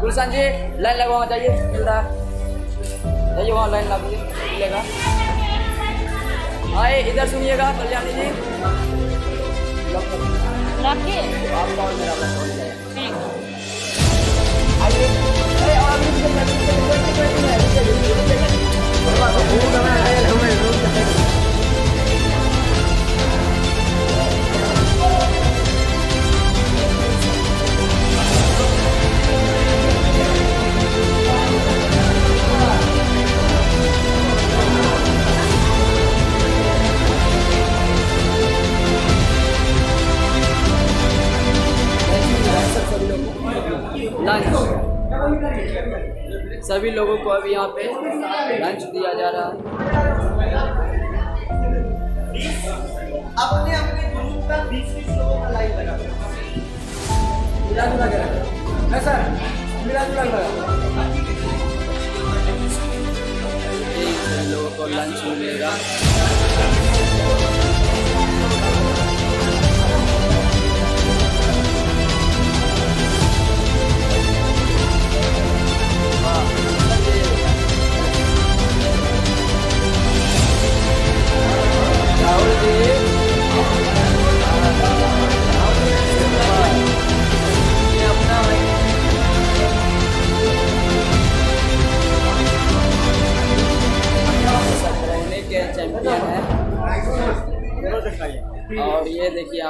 गुलशन जी line लगवा जाइए मिल रहा जाइए वहाँ लाइन लगिए मिलेगा। आए इधर सुनिएगा कल्याणी जी। आपका और मेरा हो आइए। लंच सभी लोगों को अभी यहाँ पे लंच दिया जा रहा है। अपने अपने ग्रुप का बीस बीस लोगों का लाइन लगा एक लोगों को लंच मिलेगा।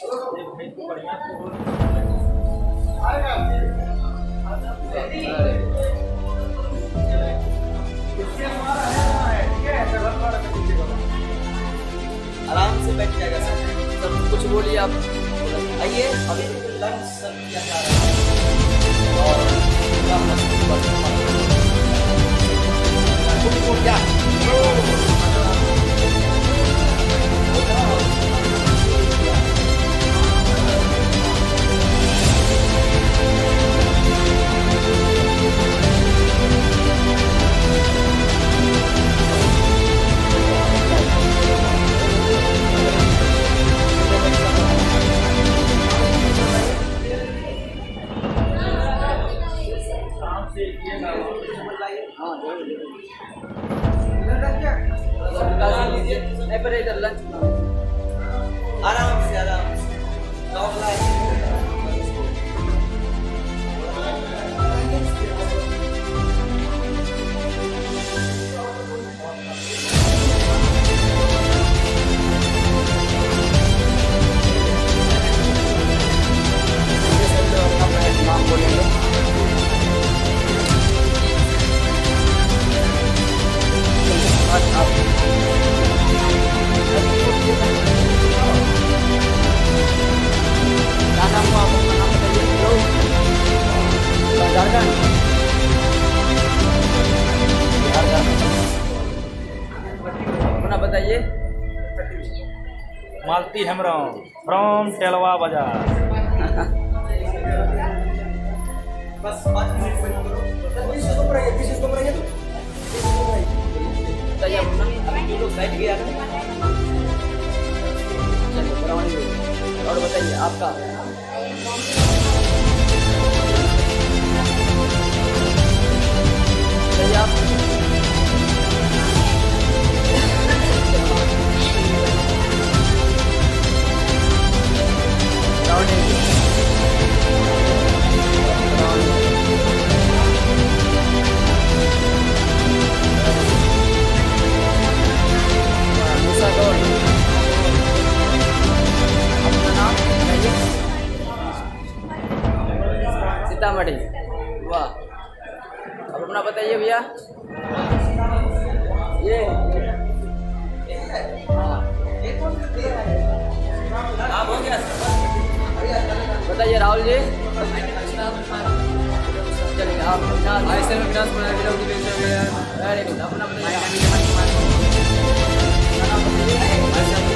आराम से बैठ जाएगा सर। सब कुछ बोलिए आप। आइए। अभी लंच सर्व किया जा रहा है। मालती हेमरम फ्रॉम टेलवा बाज़ार। बस बढ़ाइए तो। आप चलिए और बताइए आपका? बताइए भैया ये हो बताइए राहुल जी चलिए आप गुड अपना बताइए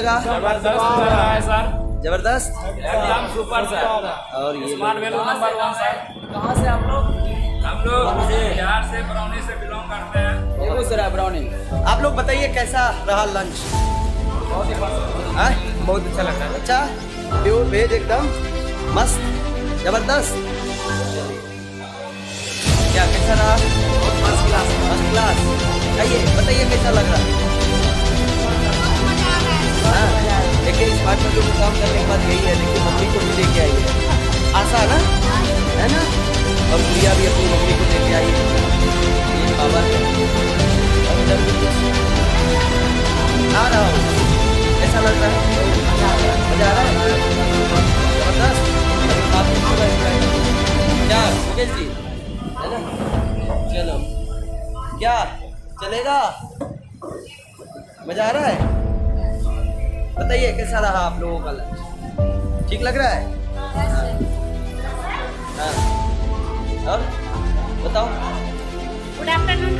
लगा? ज़बरदस्त लग रहा है सर। ज़बरदस्त? एकदम सुपर सर। और ये नंबर वन सर कहाँ से आप लोग? हम लोग बिहार से बरौनी से बिलोंग करते हैं। बेगूसराय ब्राउनी आप लोग बताइए कैसा रहा लंच हाँ? बहुत अच्छा लग रहा है। अच्छा? प्योर वेज एकदम। मस्त। ज़बरदस्त। क्या कैसा रहा? फ़र्स्ट क्लास फ़र्स्ट क्लास आइए बताइए कैसा लग रहा? है हाँ, इस बात में लोग काम करने के बाद यही है देखिए मम्मी को भी लेके आई है आशा ना? है ना? और प्रिया भी अपनी मम्मी को लेके आई है। आ रहा हूँ। रहा है? मज़ा आ रहा है? जी? चलो। क्या चलेगा? मज़ा आ रहा है? बताइए कैसा रहा आप लोगों का लंच ठीक लग रहा है? हाँ। और बताओ। Good afternoon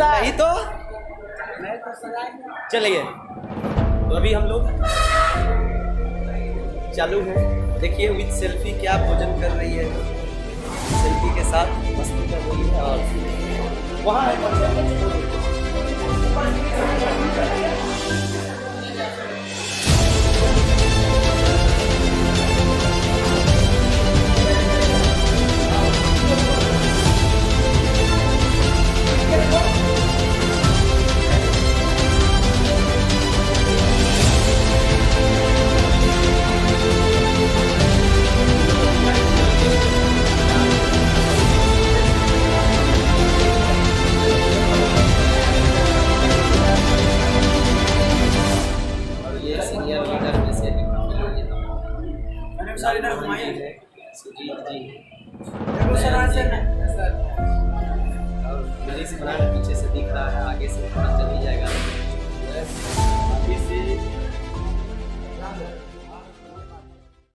sir. नहीं तो? चलिए। तो अभी हम लोग चालू है। देखिए, विद सेल्फी क्या भोजन कर रही है। सेल्फी के साथ मस्ती कर रही है। और वहाँ है।